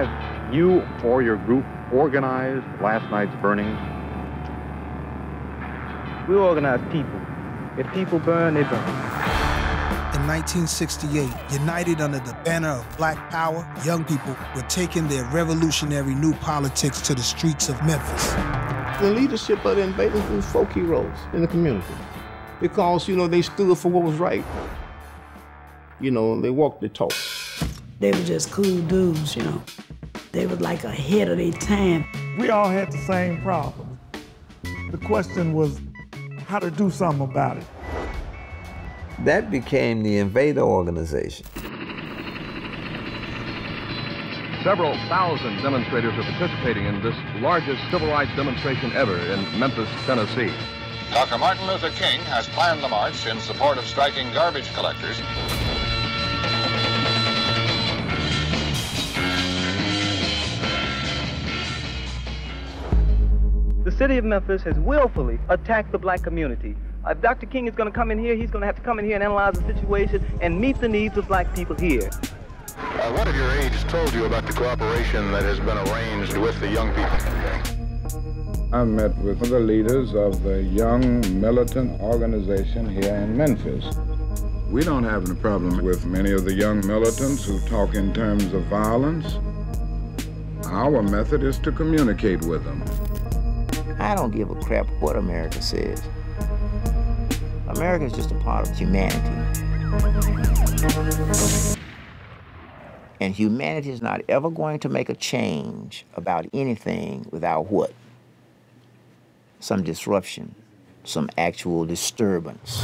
Have you or your group organized last night's burnings? We organize people. If people burn, they burn. In 1968, united under the banner of Black Power, young people were taking their revolutionary new politics to the streets of Memphis. The leadership of the invaders was folk heroes in the community because, you know, they stood for what was right. You know, they walked the talk. They were just cool dudes, you know. They were like ahead of their time. We all had the same problem. The question was how to do something about it. That became the Invader Organization. Several thousand demonstrators are participating in this largest civil rights demonstration ever in Memphis, Tennessee. Dr. Martin Luther King has planned the march in support of striking garbage collectors. The city of Memphis has willfully attacked the black community. If Dr. King is going to come in here, he's going to have to come in here and analyze the situation and meet the needs of black people here. Uh, what have your aides told you about the cooperation that has been arranged with the young people? I met with the leaders of the young militant organization here in Memphis. We don't have any problem with many of the young militants who talk in terms of violence. Our method is to communicate with them. I don't give a crap what America says. America is just a part of humanity. And humanity is not ever going to make a change about anything without what? Some disruption, some actual disturbance.